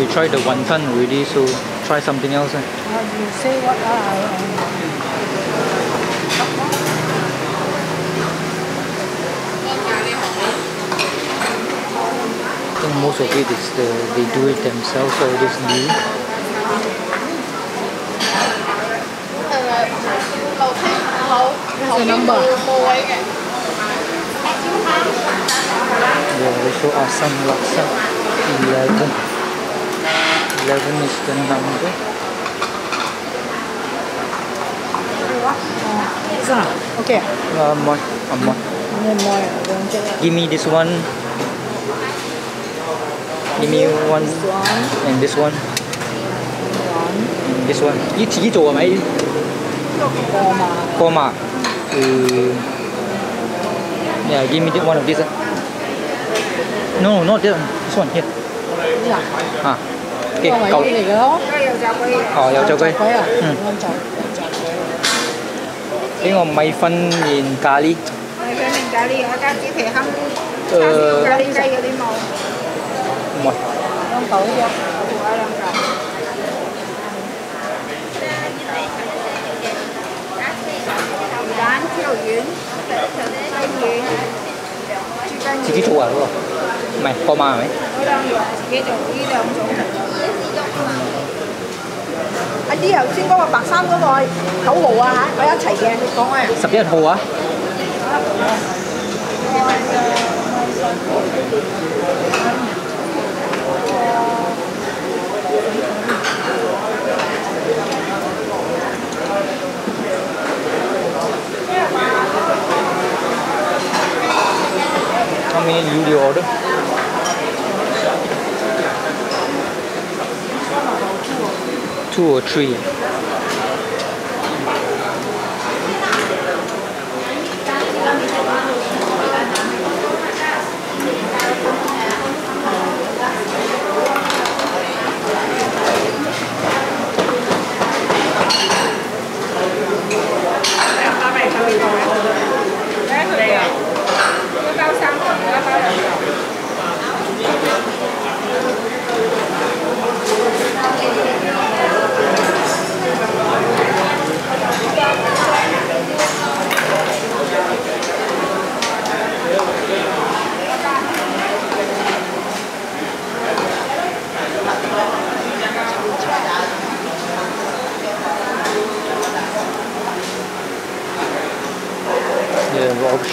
We tried the wonton already, so try something else. eh. You say what? Uh, I think most of it is the, they do it themselves, so it is new. What's the number? Yeah, they show Assam Laksa 11. 11 is the number. This one? Okay. Uh, more, uh, more. No more. Don't get it. Give me this one. Give me one This one. and this one. One. and This one. 一起做系咪？ Four ma. 过嘛？Uh, yeah, give me the- one of these. ah. No, not that one. This one here. 嗱， Ah. 呢 Okay, 个咪够呢。嚟嘅咯。哦，有走龟。鬼啊！嗯安就就呢个米粉面咖喱。米粉面咖喱，我加纸皮坑，诶叉烧咖喱鸡嗰啲冇，唔系。两嚿啫。我两嚿。鱼蛋、猪肉丸、鸡丸、猪筋自己做啊嗰个， 唔係過嘛係咪？嗰兩樣自己做呢兩種。阿啲頭先嗰個白衫嗰個九號啊嚇，我一齊嘅，你講啊。十一號啊 order? Two or three?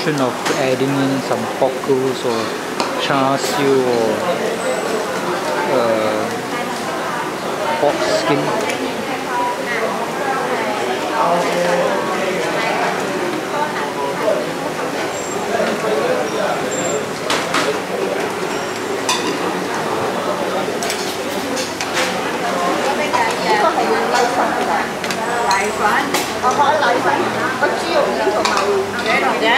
Option of adding in some cockles or char siu or uh, pork skin. Roja.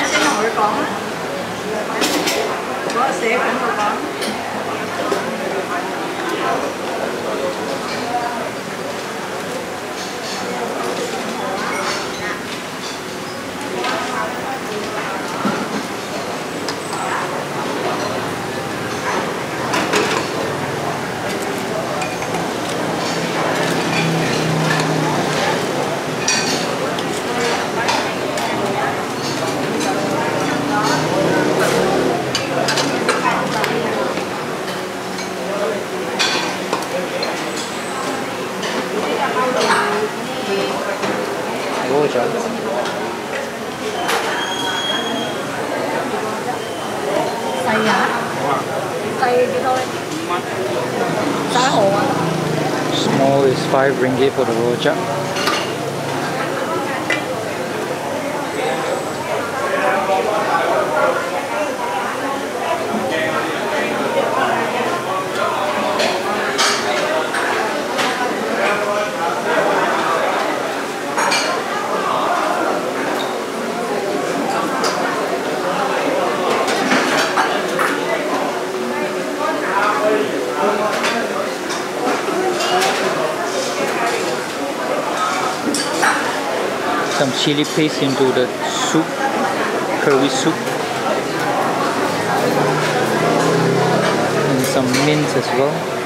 Small is 5 ringgit for the rojak. Some chili paste into the soup, curry soup. And some mint as well.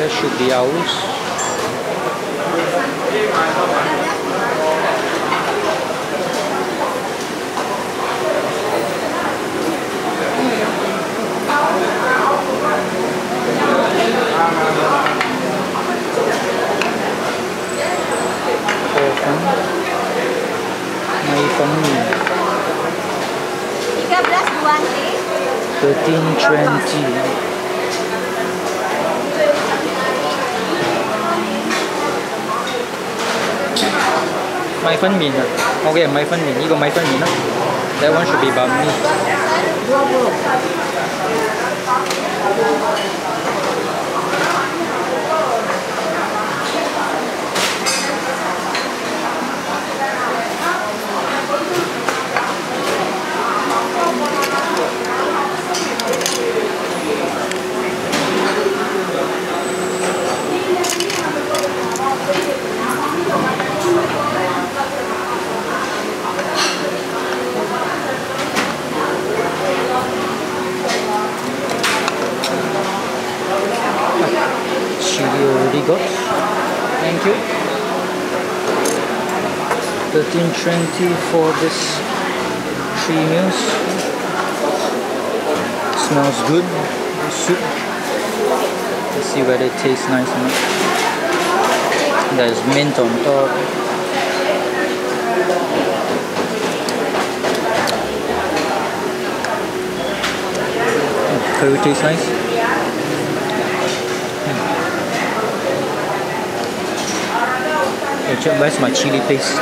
saya should be hours. May 13.20 米粉面啊，我嘅係米粉面，呢、個米粉面啦。That one should be banh mi. Thank you. 1320 for this three meals. Smells good. Soup. Let's see whether it tastes nice or not. There's mint on top. Curry tastes nice. Okay, where's my chili paste?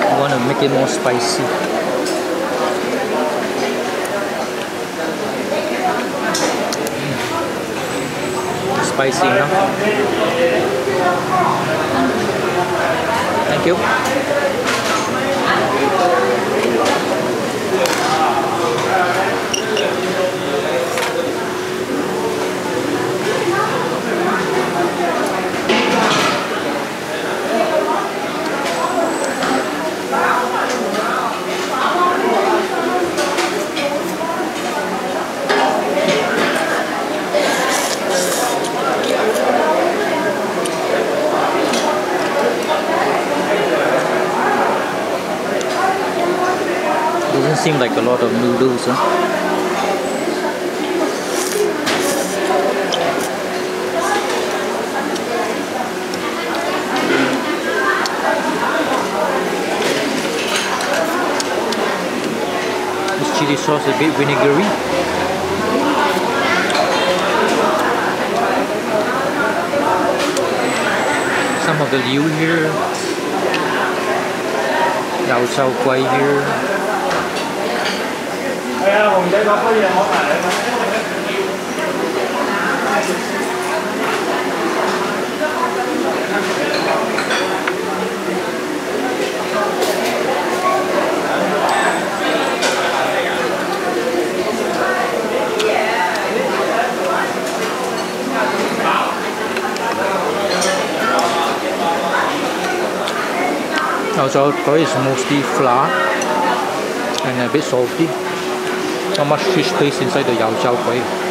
I want to make it more spicy. Spicy enough. Thank you. Doesn't seem like a lot of noodles, huh? This chili sauce a bit vinegary. Some of the liu here. Yao Chao Kuai here. 系啊，红仔嗰批嘢攞埋嚟。Yao Chao Kuai is mostly flour and a bit salty. Not much fish paste inside the Yao Chao Kuai.